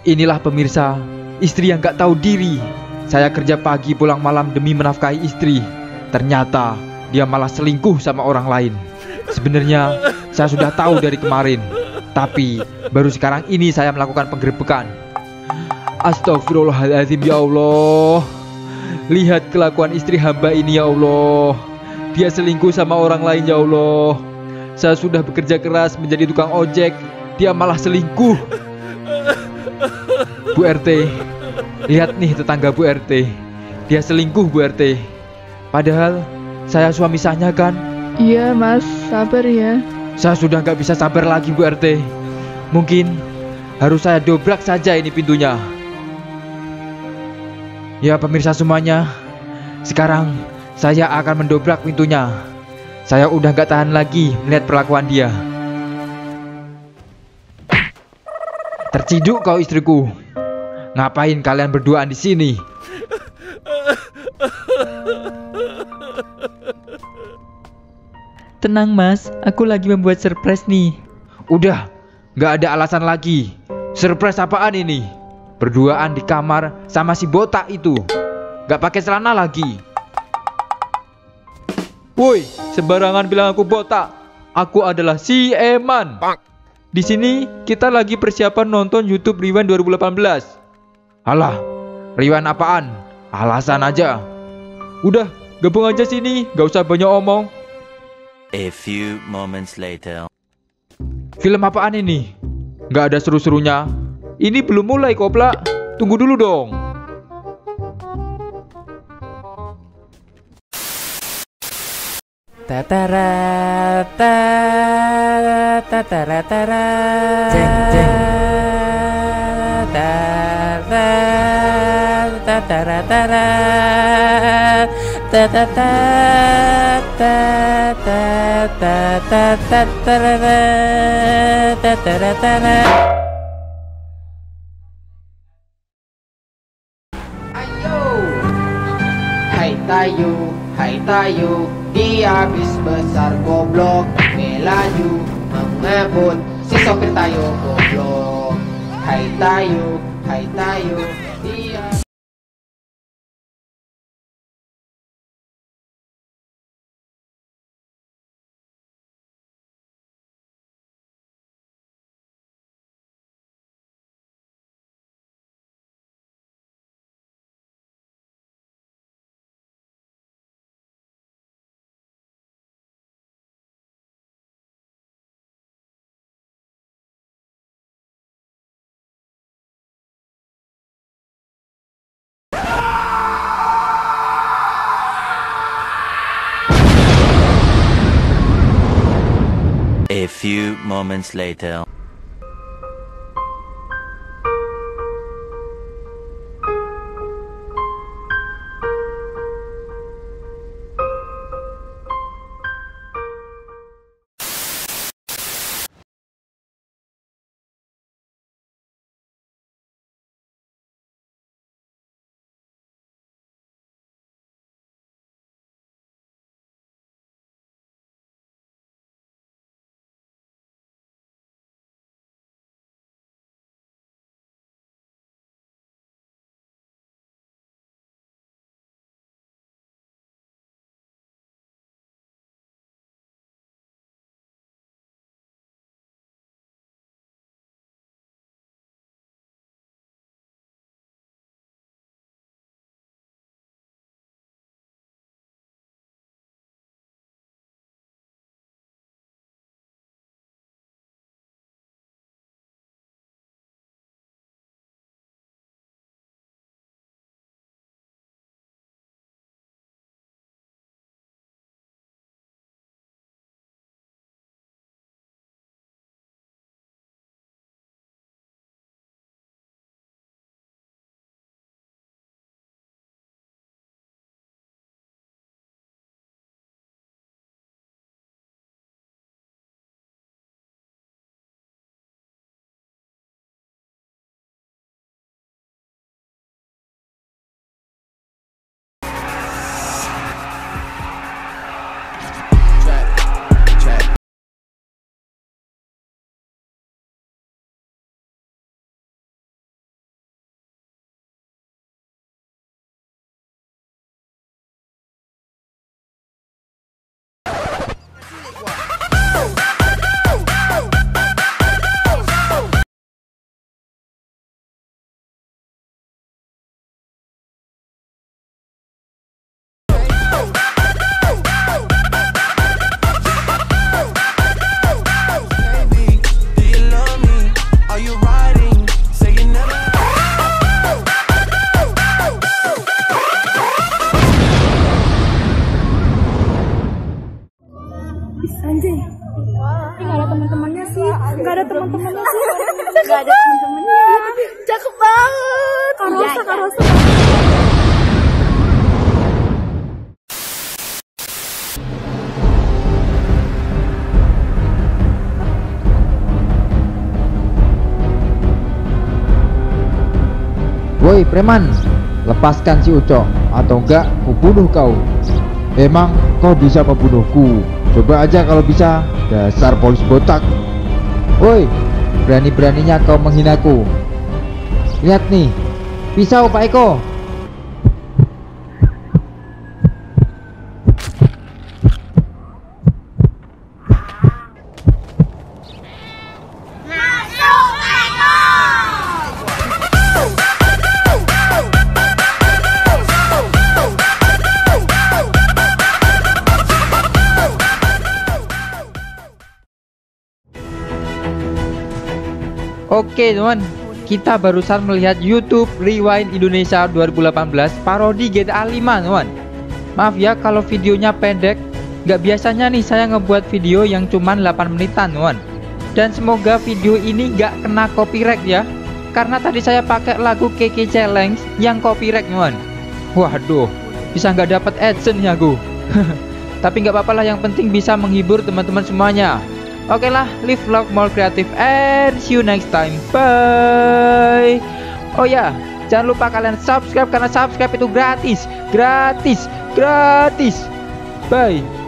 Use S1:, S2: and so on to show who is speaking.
S1: Inilah pemirsa, istri yang gak tahu diri. Saya kerja pagi pulang malam demi menafkahi istri. Ternyata dia malah selingkuh sama orang lain. Sebenarnya saya sudah tahu dari kemarin, tapi baru sekarang ini saya melakukan penggerbekan. Astagfirullahaladzim ya Allah. Lihat kelakuan istri hamba ini ya Allah. Dia selingkuh sama orang lain ya Allah. Saya sudah bekerja keras menjadi tukang ojek, dia malah selingkuh. Bu RT, lihat nih tetangga Bu RT. Dia selingkuh Bu RT. Padahal saya suami sahnya kan.
S2: Iya mas, sabar ya.
S1: Saya sudah nggak bisa sabar lagi Bu RT. Mungkin harus saya dobrak saja ini pintunya. Ya pemirsa semuanya, sekarang saya akan mendobrak pintunya. Saya udah nggak tahan lagi melihat perlakuan dia. Terciduk kau istriku. Ngapain kalian berduaan di sini?
S3: Tenang mas, aku lagi membuat surprise nih.
S1: Udah, nggak ada alasan lagi. Surprise apaan ini? Berduaan di kamar sama si botak itu. Nggak pakai celana lagi. Woi, sembarangan bilang aku botak. Aku adalah si Eman. Di sini kita lagi persiapan nonton YouTube Rewind 2018. Alah, Rewind apaan? Alasan aja. Udah, gabung aja sini, gak usah banyak omong.
S4: A few moments later.
S1: Film apaan ini? Gak ada seru-serunya. Ini belum mulai kopla. Tunggu dulu dong.
S3: Tatara ta tatara tara
S1: Jeng, jeng.
S5: Ayo Hai tayo, hai tayo Dia bis besar goblok Melaju, mengebut Si sopir tayo goblok Hi tayo, hi tayo, iya.
S4: A few moments later.
S6: Anjay. Nggak ada teman-temannya sih. Nggak ada teman-temannya sih. Nggak ada teman-temannya. Cakep banget. Karosa, karosa.
S1: Woi preman, lepaskan si Ucok atau enggak ku bunuh kau. Emang kau bisa membunuhku? Coba aja kalau bisa, dasar polis botak. Woi, berani-beraninya kau menghinaku. Lihat nih, pisau Pak Eko. Oke teman, kita barusan melihat YouTube Rewind Indonesia 2018 parodi GTA 5 teman. Maaf ya kalau videonya pendek, nggak biasanya nih saya ngebuat video yang cuman 8 menitan teman. Dan semoga video ini nggak kena copyright ya, karena tadi saya pakai lagu KK Challenge yang copyright teman. Waduh, bisa nggak dapat adsense ya gue. Tapi nggak apa-apa lah, yang penting bisa menghibur teman-teman semuanya. Oke lah, live vlog more creative and see you next time. Bye. Oh ya, jangan lupa kalian subscribe karena subscribe itu gratis, gratis, gratis. Bye.